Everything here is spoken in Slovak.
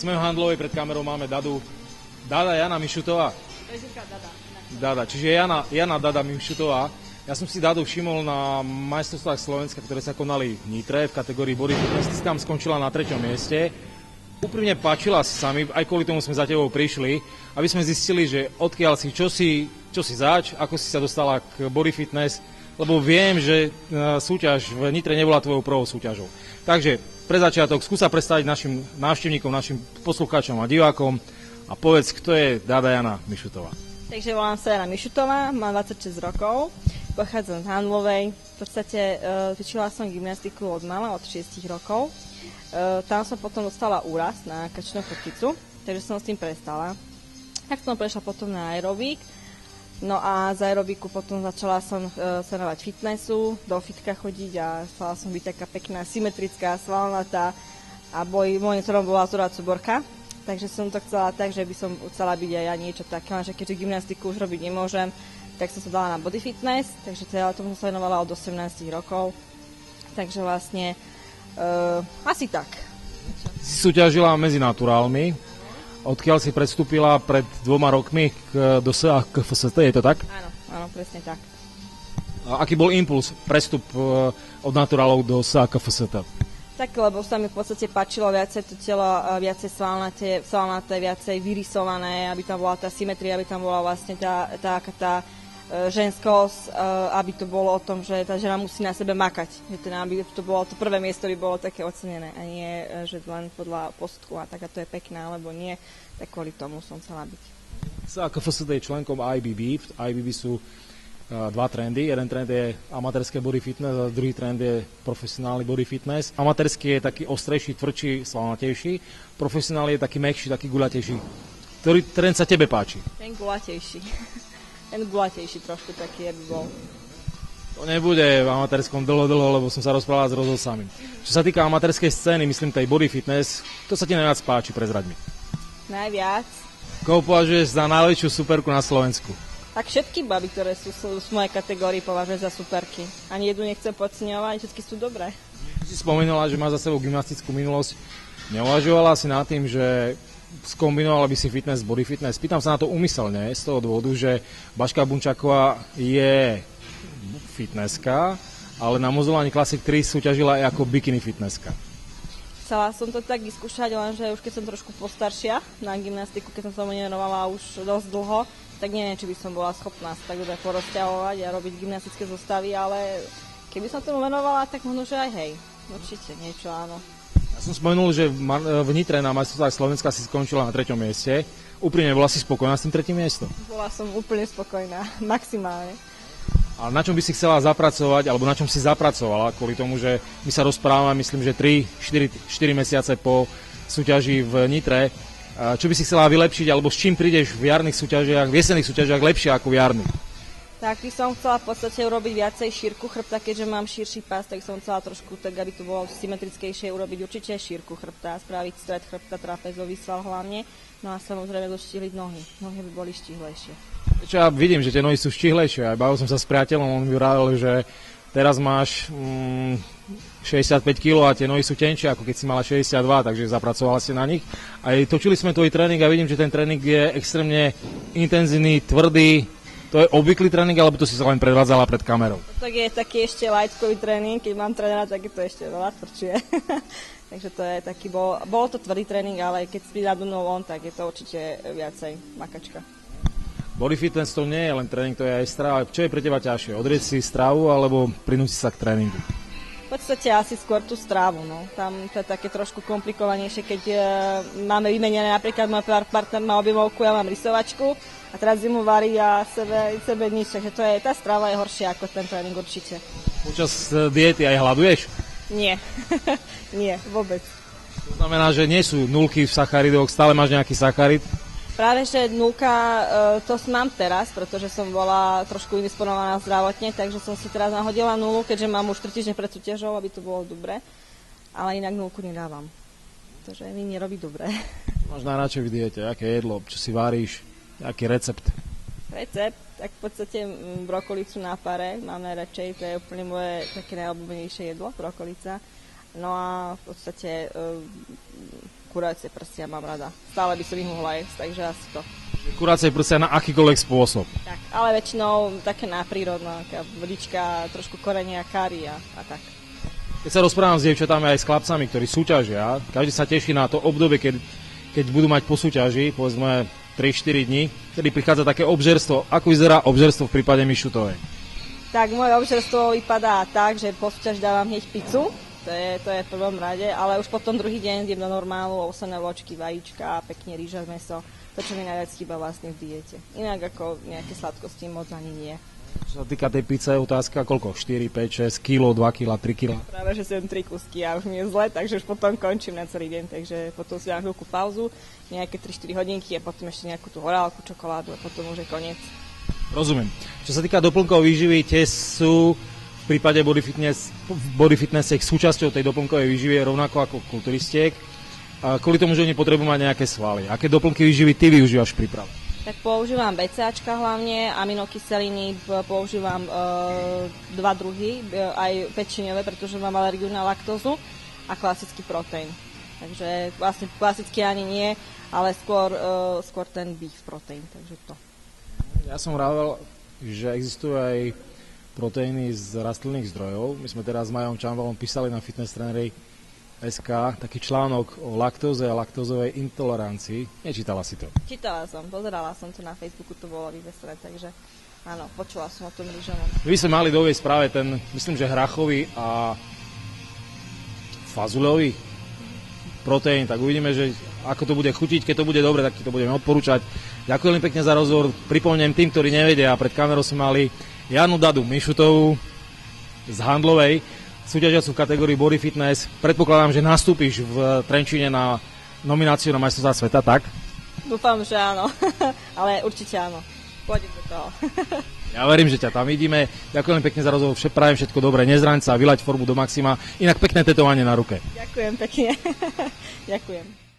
Sme v handlovej, pred kamerou máme Dadu. Dada Jana Mišutová. Dada. Dada, čiže Jana, Jana Dada Mišutová. Ja som si Dadu všimol na majstrovstvách Slovenska, ktoré sa konali v Nitre v kategórii body fitness. Tam skončila na treťom mieste. Úprimne páčila si sami, aj kvôli tomu sme za tebou prišli, aby sme zistili, že odkiaľ si, čo si, čo si zač, ako si sa dostala k body fitness, lebo viem, že e, súťaž v Nitre nebola tvojou prvou súťažou. Takže pre začiatok skúsa predstaviť našim návštevníkom, našim poslucháčom a divákom a povedz, kto je Dada Jana Mišutová. Takže volám sa Jana Mišutová, mám 26 rokov, pochádzam z Handlovej. V podstate uh, vyčila som gymnastiku od mala, od 6 rokov. Uh, tam som potom dostala úraz na kačnú chrbticu, takže som s tým prestala. Tak som prešla potom na aerobík, No a z aerobiku potom začala som uh, sa fitnessu, do fitka chodiť a chcela som byť taká pekná, symetrická, svalnatá a boj, môj ktorom bola Zora Cuborka. Takže som to chcela tak, že by som chcela byť aj ja niečo také, lenže keďže gymnastiku už robiť nemôžem, tak som sa dala na body fitness, takže teda tomu sa venovala od 18 rokov. Takže vlastne uh, asi tak. Si súťažila medzi naturálmi, odkiaľ si predstúpila pred dvoma rokmi k, do KFST, je to tak? Áno, áno, presne tak. A aký bol impuls, prestup e, od naturálov do KFST? Tak, lebo sa mi v podstate páčilo viacej to telo, e, viacej svalnaté, svalnaté, viacej vyrysované, aby tam bola tá symetria, aby tam bola vlastne tá, tá, tá E, ženskosť, e, aby to bolo o tom, že tá žena musí na sebe makať. Že teda, aby to bolo to prvé miesto, by bolo také ocenené a nie, e, že len podľa postku a tak a to je pekné, alebo nie, tak kvôli tomu som chcela byť. KFSD je členkom IBB. V IBB sú dva trendy. Jeden trend je amatérske body fitness a druhý trend je profesionálny body fitness. Amatérske je taký ostrejší, tvrdší, svalnatejší. Profesionálny je taký mekší, taký gulatejší. Ktorý trend sa tebe páči? Ten gulatejší. ten gulatejší trošku taký, aby bol. To nebude v amatérskom dlho, dlho, lebo som sa rozprával s rozhodcami. Čo sa týka amatérskej scény, myslím tej body fitness, to sa ti najviac páči, prezrať mi. Najviac? Koho považuješ za najväčšiu superku na Slovensku? Tak všetky baby, ktoré sú, sú v mojej kategórii, považujem za superky. Ani jednu nechcem podceňovať, všetky sú dobré. Si spomenula, že má za sebou gymnastickú minulosť. Neuvažovala si nad tým, že skombinovala by si fitness, body fitness. Pýtam sa na to umyselne z toho dôvodu, že Baška Bunčaková je fitnesska, ale na Mozolani Classic 3 súťažila aj ako bikini fitnesska. Chcela som to tak vyskúšať, lenže už keď som trošku postaršia na gymnastiku, keď som sa venovala už dosť dlho, tak neviem, či by som bola schopná sa tak dobre porozťahovať a robiť gymnastické zostavy, ale keby som tomu venovala, tak možno, že aj hej. Určite niečo áno. Ja som spomenul, že v Nitre na majstrovstvách Slovenska si skončila na treťom mieste. Úprimne, bola si spokojná s tým tretím miestom? Bola som úplne spokojná, maximálne. A na čom by si chcela zapracovať, alebo na čom si zapracovala, kvôli tomu, že my sa rozprávame, myslím, že 3-4 mesiace po súťaži v Nitre. Čo by si chcela vylepšiť, alebo s čím prídeš v jarných súťažiach, v jesenných súťažiach lepšie ako v jarných? Tak by som chcela v podstate urobiť viacej šírku chrbta, keďže mám širší pás, tak som chcela trošku, tak aby to bolo symetrickejšie, urobiť určite šírku chrbta, spraviť stred chrbta, trapezový sval hlavne, no a samozrejme doštihliť nohy. Nohy by boli štihlejšie. Čo ja vidím, že tie nohy sú štihlejšie. Aj bavil som sa s priateľom, on mi vravil, že teraz máš mm, 65 kg a tie nohy sú tenšie, ako keď si mala 62, takže zapracovala si na nich. Aj točili sme tvoj tréning a vidím, že ten tréning je extrémne intenzívny, tvrdý, to je obvyklý tréning, alebo to si sa len predvádzala pred kamerou? Tak je taký ešte lightkový tréning, keď mám trénera, tak je to ešte veľa tvrdšie. Takže to je taký, bol, bol to tvrdý tréning, ale keď si na on, tak je to určite viacej makačka. Body fitness to nie je len tréning, to je aj strava. Čo je pre teba ťažšie? Odrieť si stravu alebo prinútiť sa k tréningu? Podstate asi skôr tú strávu, no. Tam to je také trošku komplikovanejšie, keď e, máme vymenené, napríklad môj partner má objemovku, ja mám rysovačku a teraz zimu varí a sebe, sebe nič, takže to je, tá strava je horšia ako ten tréning určite. Počas e, diety aj hľaduješ? Nie, nie, vôbec. To znamená, že nie sú nulky v sacharidoch, stále máš nejaký sacharid? Práve, že nulka, e, to mám teraz, pretože som bola trošku indisponovaná zdravotne, takže som si teraz nahodila nulu, keďže mám už 3 týždne pred súťažou, aby to bolo dobre. Ale inak nulku nedávam. Takže mi nerobí dobre. Máš najradšej v diete, aké jedlo, čo si varíš, aký recept? Recept, tak v podstate brokolicu na pare mám najradšej, to je úplne moje také najobľúbenejšie jedlo, brokolica. No a v podstate e, kuracie prsia mám rada. Stále by som ich mohla jesť, takže asi to. Kuracie prsia na akýkoľvek spôsob. Tak, ale väčšinou také náprírodná, taká vodička, trošku korenia, kari a, a tak. Keď sa rozprávam s dievčatami aj s chlapcami, ktorí súťažia, každý sa teší na to obdobie, keď, keď budú mať po súťaži, povedzme 3-4 dní, kedy prichádza také obžerstvo. Ako vyzerá obžerstvo v prípade Mišutovej? Tak moje obžerstvo vypadá tak, že po súťaži dávam hneď pizzu, to je, to je v prvom rade, ale už potom druhý deň idem do normálu, ovesené vločky, vajíčka, pekne rýža, meso, to, čo mi najviac chýba vlastne v diete. Inak ako nejaké sladkosti moc ani nie. Čo sa týka tej pizze, je otázka koľko? 4, 5, 6 kg, 2 kg, 3 kg? Práve, že som 3 kusky a už mi je zle, takže už potom končím na celý deň, takže potom si dám chvíľku pauzu, nejaké 3-4 hodinky a potom ešte nejakú tú horálku, čokoládu a potom už je koniec. Rozumiem. Čo sa týka doplnkov výživy, tie sú prípade body fitness, body fitness ich súčasťou tej doplnkovej výživy rovnako ako kulturistiek. A kvôli tomu, že oni potrebujú mať nejaké svaly. Aké doplnky výživy ty využívaš v príprave? Tak používam BCAčka hlavne, aminokyseliny používam e, dva druhy, e, aj pečeňové, pretože mám alergiu na laktózu a klasický proteín. Takže vlastne klasicky ani nie, ale skôr, e, skôr ten beef proteín, takže to. Ja som rával, že existujú aj proteíny z rastlinných zdrojov. My sme teraz s Majom Čambalom písali na fitness tréneri SK taký článok o laktóze a laktózovej intolerancii. Nečítala si to? Čítala som, pozerala som to na Facebooku, to bolo vyvesené, takže áno, počula som o tom rýžovom. My sme mali do správe ten, myslím, že hrachový a fazulový proteín, tak uvidíme, že ako to bude chutiť, keď to bude dobre, tak ti to budeme odporúčať. Ďakujem pekne za rozhovor. Pripomnem tým, ktorí nevedia, pred kamerou sme mali Janu Dadu Mišutovú z Handlovej, súťažiacu v kategórii Body Fitness. Predpokladám, že nastúpiš v Trenčine na nomináciu na majstrovstvá sveta, tak? Dúfam, že áno, ale určite áno. Pôjdem do toho. Ja verím, že ťa tam vidíme. Ďakujem pekne za rozhovor. Všetko prajem všetko dobré. Nezraň sa, vylať formu do maxima. Inak pekné tetovanie na ruke. Ďakujem pekne. Ďakujem.